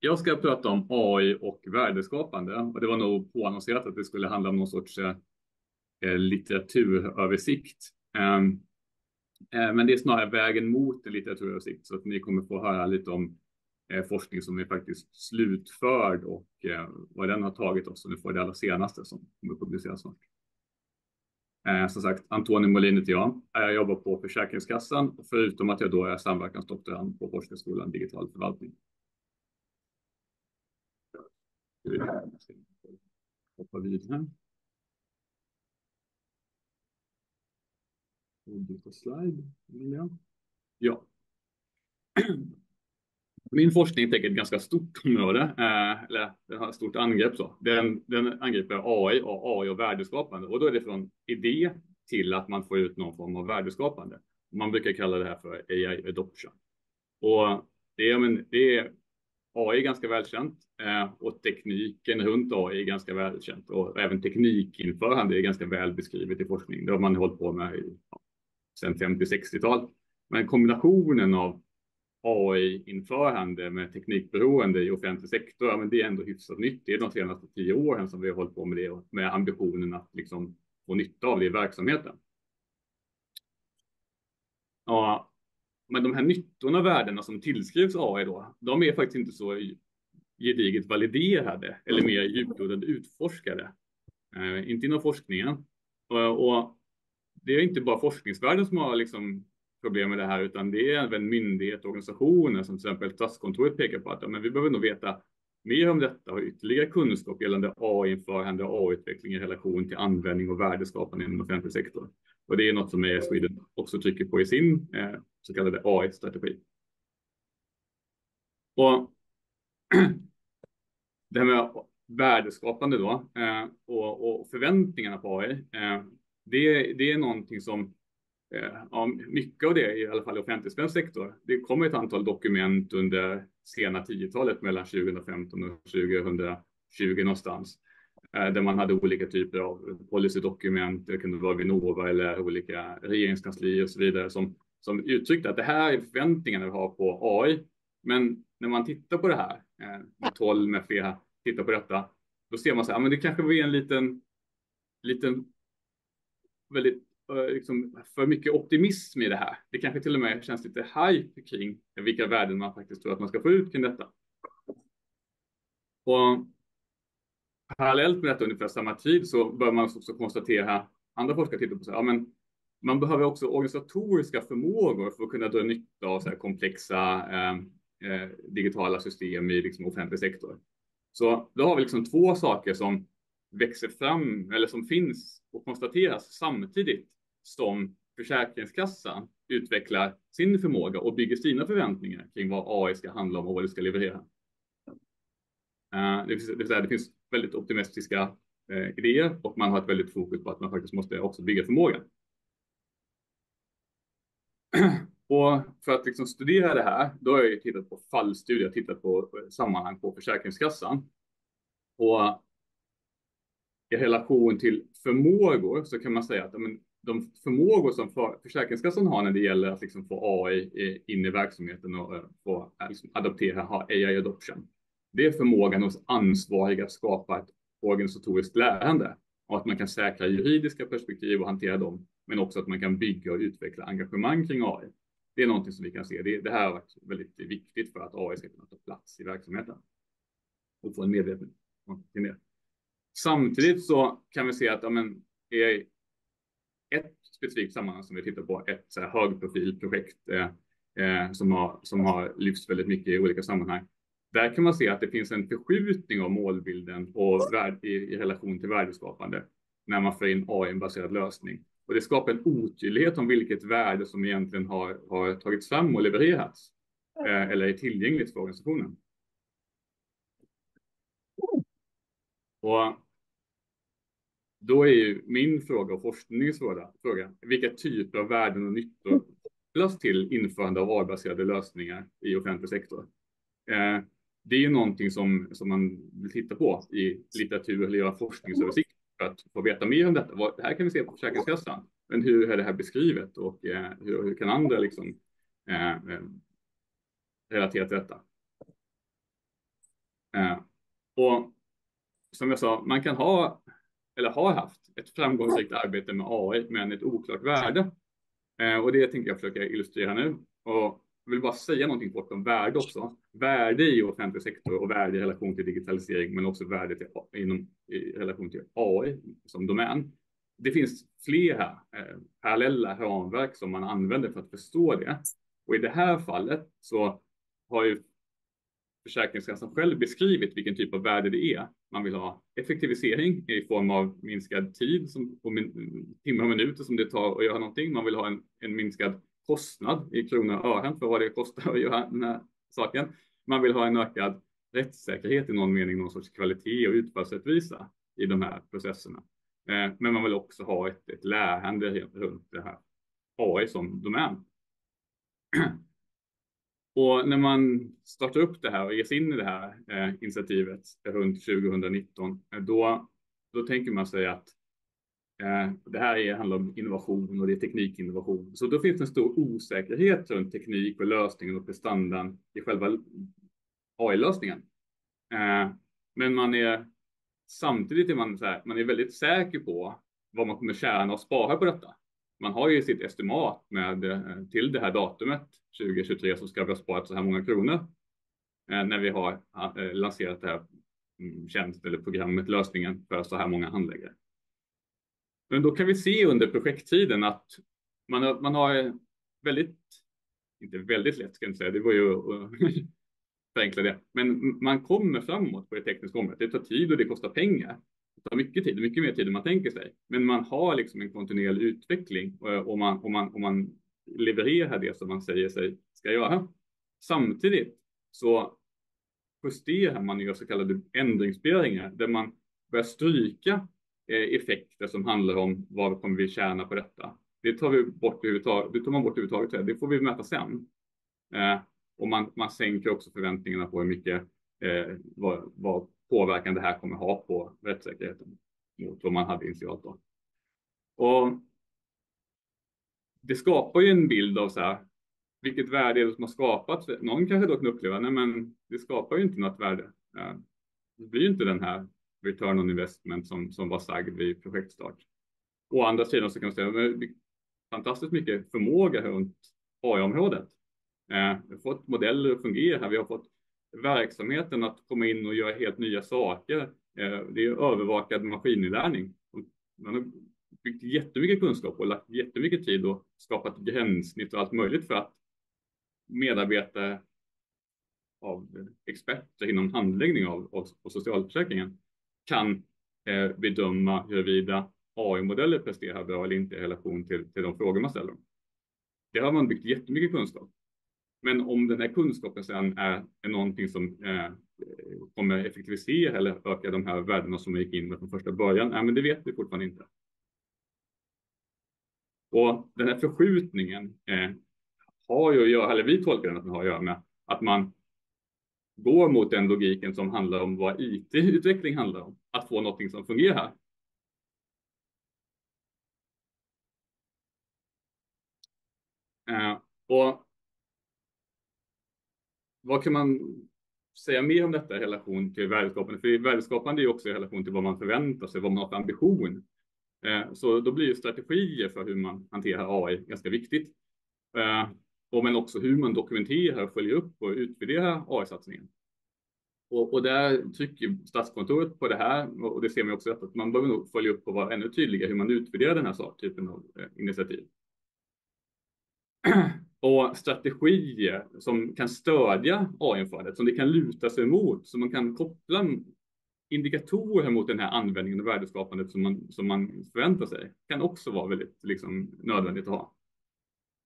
Jag ska prata om AI och värdeskapande och det var nog påannonserat att det skulle handla om någon sorts eh, eh litteraturöversikt. Ehm, eh, men det är snarare vägen mot en litteraturöversikt så att ni kommer få höra lite om eh, forskning som är faktiskt slutförd och eh, vad den har tagit oss. Och nu får det allra senaste som kommer publiceras snart. Eh, som sagt, Antonio Molin heter jag. Jag jobbar på Försäkringskassan, förutom att jag då är samverkansdoktorand på Forskarskolan Digital förvaltning. Hoppa vidare. Byta slide. Ja. Min forskning täcker ett ganska stort område, eh, eller ett stort angrepp. Så. Den, den angriper AI och AI och värdeskapande och då är det från idé till att man får ut någon form av värdeskapande. Man brukar kalla det här för AI adoption. Och det är, men, det är AI är ganska välkänt eh, och tekniken runt AI är ganska välkänt och även teknikinförande är ganska väl beskrivet i forskning. Det har man hållit på med i, ja, sedan 50-60-tal. Men kombinationen av AI-införande med teknikberoende i offentlig sektor, men det är ändå hyfsat nytt. Det är de senaste tio åren som vi har hållit på med det med ambitionen att liksom få nytta av det i verksamheten. Ja, men de här nyttorna värdena som tillskrivs AI då, de är faktiskt inte så gediget validerade eller mer djuplodande utforskade. Eh, inte inom forskningen. Och, och, det är inte bara forskningsvärlden som har liksom problem med det här, utan det är även myndigheter och organisationer som till exempel Statskontoret pekar på att ja, men vi behöver nog veta mer om detta och ytterligare kunskap gällande AI-införande och AI-utveckling i relation till användning och värdeskapande inom offentlig sektor. Och det är något som AI Sweden också trycker på i sin eh, så kallade AI-strategi. Och det här med värdeskapande då eh, och, och, förväntningarna på AI, eh, det, det är någonting som Eh, ja, mycket av det, i alla fall i offentlig sektor, det kommer ett antal dokument under sena 10-talet mellan 2015 och 2020 någonstans, eh, där man hade olika typer av policydokument, det kunde vara Vinnova eller olika regeringskanslier och så vidare, som, som uttryckte att det här är förväntningarna vi har på AI. Men när man tittar på det här, eh, 12 med flera tittar på detta, då ser man så här, men det kanske var en liten, liten väldigt eh, liksom för mycket optimism i det här. Det kanske till och med känns lite hype kring vilka värden man faktiskt tror att man ska få ut kring detta. Och parallellt med detta ungefär samma tid så bör man också konstatera, andra forskare tittar på så här, ja, men man behöver också organisatoriska förmågor för att kunna dra nytta av så här komplexa eh, eh, digitala system i liksom offentlig sektor. Så då har vi liksom två saker som växer fram eller som finns och konstateras samtidigt som Försäkringskassan utvecklar sin förmåga och bygger sina förväntningar kring vad AI ska handla om och vad det ska leverera. Eh, det, vill säga, det finns väldigt optimistiska eh, idéer och man har ett väldigt fokus på att man faktiskt måste också bygga förmåga. Och för att liksom studera det här, då har jag tittat på fallstudier, tittat på eh, sammanhang på Försäkringskassan. Och i relation till förmågor så kan man säga att men, de förmågor som för, Försäkringskassan har när det gäller att liksom få AI eh, in i verksamheten och eh, få liksom adoptera, ha AI adoption. Det är förmågan hos ansvariga att skapa ett organisatoriskt lärande och att man kan säkra juridiska perspektiv och hantera dem, men också att man kan bygga och utveckla engagemang kring AI. Det är någonting som vi kan se. Det, det här har varit väldigt viktigt för att AI ska kunna ta plats i verksamheten och få en medvetenhet kring det. Samtidigt så kan vi se att ja, men, AI ett specifikt sammanhang som vi tittar på, ett så här högprofilprojekt eh, eh, som, har, som har lyfts väldigt mycket i olika sammanhang. Där kan man se att det finns en förskjutning av målbilden och värld, i, i relation till värdeskapande när man får in AI-baserad lösning. Och det skapar en otydlighet om vilket värde som egentligen har, har tagits fram och levererats eh, eller är tillgängligt för organisationen. Och då är ju min fråga och forskningens fråga, vilka typer av värden och nyttor kopplas till införande av AI-baserade lösningar i offentlig sektor? Eh, det är ju någonting som, som man vill titta på i litteratur eller göra forskningsöversikt för att få veta mer om detta. Det här kan vi se på Försäkringskassan, men hur är det här beskrivet och eh, hur, hur, kan andra liksom, eh, eh relatera till detta? Eh, och som jag sa, man kan ha eller har haft ett framgångsrikt arbete med AI, men ett oklart värde. Eh, och det tänker jag försöka illustrera nu. Och jag vill bara säga någonting kort om värde också. Värde i offentlig sektor och värde i relation till digitalisering, men också värde till, inom, i relation till AI som domän. Det finns flera eh, parallella ramverk som man använder för att förstå det. Och i det här fallet så har ju Försäkringskassan själv beskrivit vilken typ av värde det är. Man vill ha effektivisering i form av minskad tid som, och min, timmar och minuter som det tar att göra någonting. Man vill ha en, en minskad kostnad i kronor och ören för vad det kostar att göra den här saken. Man vill ha en ökad rättssäkerhet i någon mening, någon sorts kvalitet och utfallsrättvisa i de här processerna. Eh, men man vill också ha ett, ett lärande runt det här AI som domän. Och när man startar upp det här och ger sig in i det här eh, initiativet runt 2019, eh, då, då tänker man sig att eh, det här är, handlar om innovation och det är teknikinnovation. Så då finns det en stor osäkerhet runt teknik och lösningen och prestandan i själva AI-lösningen. Eh, men man är samtidigt är man, så här, man är väldigt säker på vad man kommer tjäna och spara på detta. Man har ju sitt estimat med eh, till det här datumet 2023 så ska vi ha sparat så här många kronor eh, när vi har eh, lanserat det här mm, tjänst eller programmet, lösningen för så här många handläggare. Men då kan vi se under projekttiden att man har, man har väldigt, inte väldigt lätt ska jag inte säga, det var ju förenkla det, men man kommer framåt på det tekniska området. Det tar tid och det kostar pengar. Det tar mycket tid, mycket mer tid än man tänker sig, men man har liksom en kontinuerlig utveckling eh, och, man, och, man, och man levererar det som man säger sig ska göra. Samtidigt så justerar man ju så kallade ändringsbegäringar där man börjar stryka eh, effekter som handlar om vad kommer vi tjäna på detta. Det tar vi bort. Det tar man bort överhuvudtaget. Det får vi mäta sen. Eh, och man, man sänker också förväntningarna på hur mycket eh, vad, vad påverkan det här kommer ha på rättssäkerheten mot vad man hade initialt. Då. Och det skapar ju en bild av så här, vilket värde är det som har skapats? Någon kanske då kan uppleva, nej men det skapar ju inte något värde. Det blir ju inte den här return on investment som, som var sagd vid projektstart. Å andra sidan så kan man säga, men fantastiskt mycket förmåga runt AI-området. Eh, vi har fått modeller att fungera, vi har fått verksamheten att komma in och göra helt nya saker. Eh, det är övervakad maskininlärning. Man har byggt jättemycket kunskap och lagt jättemycket tid och skapat gränssnitt och allt möjligt för att medarbetare av experter inom handläggning av, av, av socialförsäkringen kan eh, bedöma huruvida AI-modeller presterar bra eller inte i relation till, till de frågor man ställer. Det har man byggt jättemycket kunskap. Men om den här kunskapen sedan är, är någonting som eh, kommer effektivisera eller öka de här värdena som man gick in med från första början, nej, men det vet vi fortfarande inte. Och den här förskjutningen eh, har ju att göra, eller vi tolkar den att den har att göra med att man går mot den logiken som handlar om vad IT-utveckling handlar om, att få någonting som fungerar. Eh, och vad kan man säga mer om detta i relation till värdeskapande? För värdeskapande är ju också i relation till vad man förväntar sig, vad man har för ambition. Eh, så då blir ju strategier för hur man hanterar AI ganska viktigt. Eh, och men också hur man dokumenterar, följer upp och utvärderar AI-satsningen. Och, och där trycker Statskontoret på det här och det ser man också att man behöver nog följa upp och vara ännu tydligare hur man utvärderar den här typen av eh, initiativ och strategier som kan stödja AI-införandet, som det kan luta sig mot, så man kan koppla indikatorer mot den här användningen och värdeskapandet som man, som man förväntar sig kan också vara väldigt liksom, nödvändigt att ha.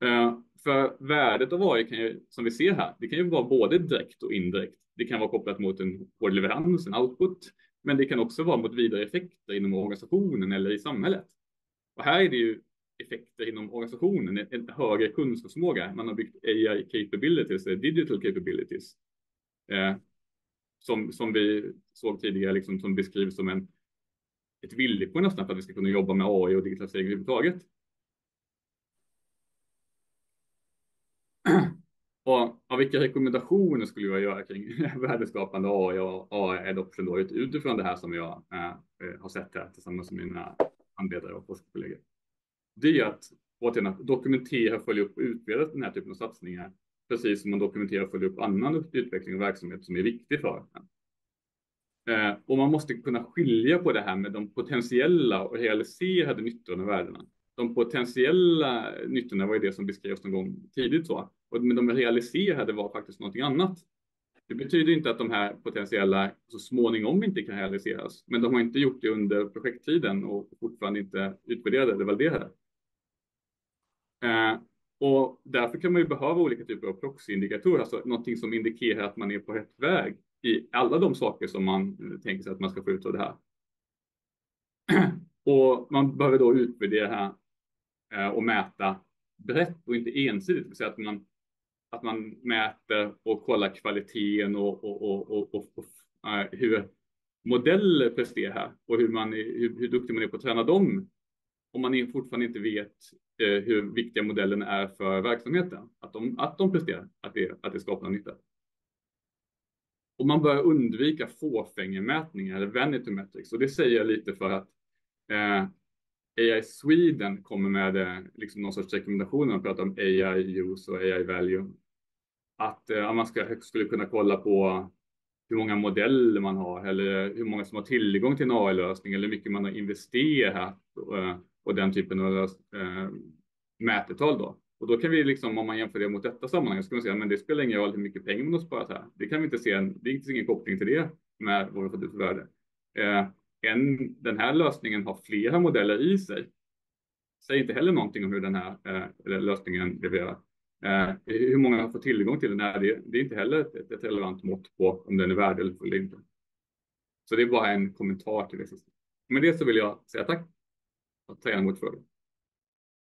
Eh, för värdet av AI kan ju, som vi ser här, det kan ju vara både direkt och indirekt. Det kan vara kopplat mot en hård leverans, en output, men det kan också vara mot vidare effekter inom organisationen eller i samhället. Och här är det ju effekter inom organisationen, en högre kunskapsförmåga. Man har byggt AI capabilities, eh, digital capabilities, eh, som, som vi såg tidigare, liksom, som beskrivs som en, ett villkor nästan för att vi ska kunna jobba med AI och digitalisering överhuvudtaget. Och ja, vilka rekommendationer skulle jag göra kring värdeskapande AI och AI adoption då utifrån det här som jag eh, eh, har sett här tillsammans med mina handledare och forskarkollegor? Det är att återigen att dokumentera, följa upp och utreda den här typen av satsningar, precis som man dokumenterar och följer upp annan utveckling och verksamhet som är viktig för Eh, och man måste kunna skilja på det här med de potentiella och realiserade nyttorna och värdena. De potentiella nyttorna var ju det som beskrevs någon gång tidigt så, och, men de realiserade var faktiskt någonting annat. Det betyder inte att de här potentiella så småningom inte kan realiseras, men de har inte gjort det under projekttiden och fortfarande inte utvärderade eller validerade. Eh, och därför kan man ju behöva olika typer av proxyindikatorer, alltså någonting som indikerar att man är på rätt väg i alla de saker som man eh, tänker sig att man ska få ut av det här. Och man behöver då utvärdera eh, och mäta brett och inte ensidigt, det vill säga att man, att man mäter och kollar kvaliteten och, och, och, och, och eh, hur modeller presterar och hur, man, hur, hur duktig man är på att träna dem om man fortfarande inte vet eh, hur viktiga modellerna är för verksamheten, att de, att de presterar, att det, att det skapar nytta. Och man bör undvika fåfängemätningar eller vanity metrics. Och det säger jag lite för att eh, AI Sweden kommer med eh, liksom någon sorts rekommendationer, man pratar om AI use och AI value. Att eh, man ska, skulle kunna kolla på hur många modeller man har eller hur många som har tillgång till en AI-lösning eller hur mycket man har investerat och, och den typen av eh, mätetal då. Och då kan vi liksom, om man jämför det mot detta sammanhang, så kan man säga, men det spelar ingen roll hur mycket pengar man har sparat här. Det kan vi inte se, det finns ingen koppling till det med vad vi fått ut för värde. Eh, en, den här lösningen har flera modeller i sig. Säger inte heller någonting om hur den här eh, lösningen levererar. Eh, hur många får tillgång till den här, det, det är inte heller ett, ett, relevant mått på om den är värdefull eller inte. Så det är bara en kommentar till det. Med det så vill jag säga tack och ta gärna emot frågor.